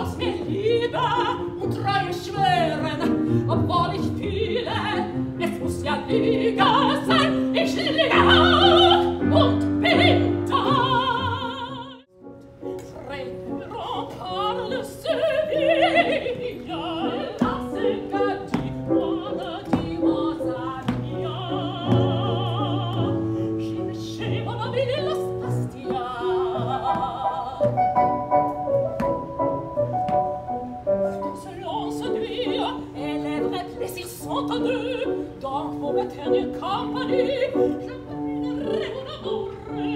aus mir Liebe und Treue schwören, obwohl ich This is Saturday, dark for Britannia Company. Champagne,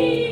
me.